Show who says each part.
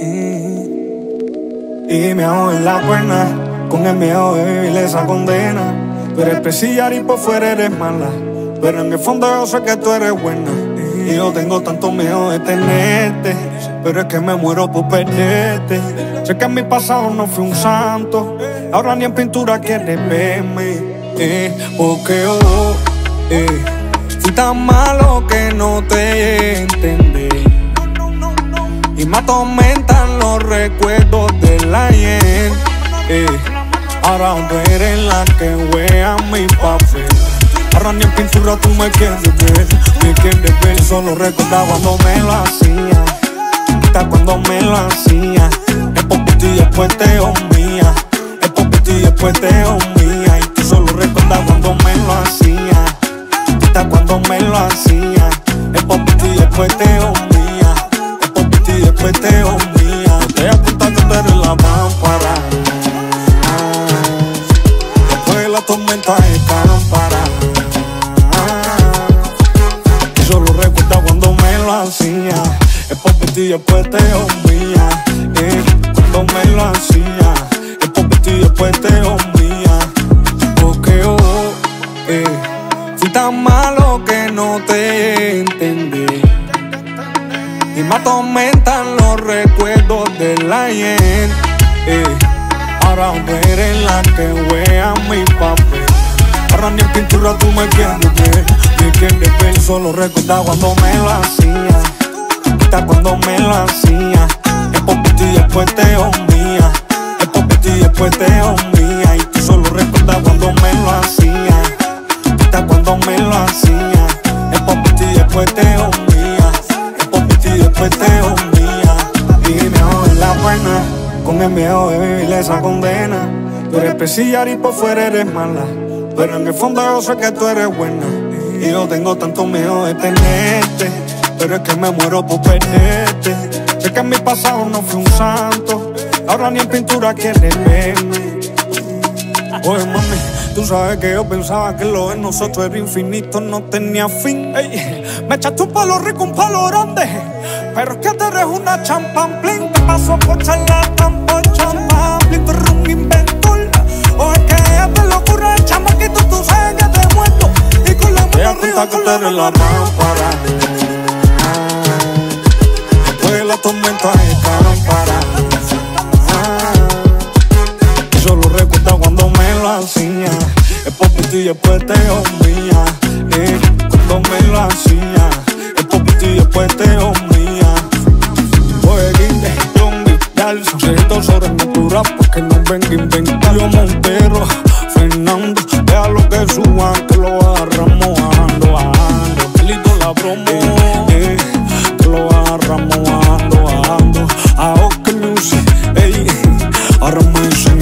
Speaker 1: Eh. Y me hago en la buena, con el miedo de vivir esa condena. Tú eres presillar y por fuera eres mala, pero en el fondo yo sé que tú eres buena. Y yo tengo tanto miedo de tenerte, pero es que me muero por perderte. Sé que en mi pasado no fui un santo, ahora ni en pintura quieres verme. Eh, porque yo eh, fui tan malo que no te entendí. Y me atormentan los recuerdos del ayer. Eh, ahora tú eres la que wea mi papel. Ahora ni en pintura tú me quieres ver, me quieres ver. Solo recordar cuando me lo hacía, hasta cuando me lo hacía. Es por ti después te mía, es por ti después te mía. Tormenta escámpara. Y solo recuerda cuando me lo hacía. Es por ti y después te mía. Eh, cuando me lo hacía. Es por ti y después te mía. Porque yo eh, fui tan malo que no te entendí. Y me atormentan los recuerdos del ayer. Eh, tú eres la que wea mi papel. Ahora ni pintura tú me quieres ver. Me quieres ver, solo recordar cuando me lo hacía. Hasta cuando me lo hacía. Es por ti después te mía. Es por ti después te mía. Con el miedo de vivir esa condena. Tú eres presillar y por fuera eres mala. Pero en el fondo yo sé que tú eres buena. Y yo tengo tanto miedo de tenerte. Pero es que me muero por perderte. Sé que en mi pasado no fui un santo. Ahora ni en pintura quieres verme. Oye, mami, tú sabes que yo pensaba que lo de nosotros era infinito, no tenía fin. Ey, me echaste un palo rico, un palo grande. Pero es que tú eres una champamplín. Te paso por charlatán, arriba, que tú eres la lámpara. Después de la tormenta escámpara. Y solo recuerda cuando me lo hacía. Es ti y después te mía. Eh, cuando me lo hacía. Es ti y después te mía. Sen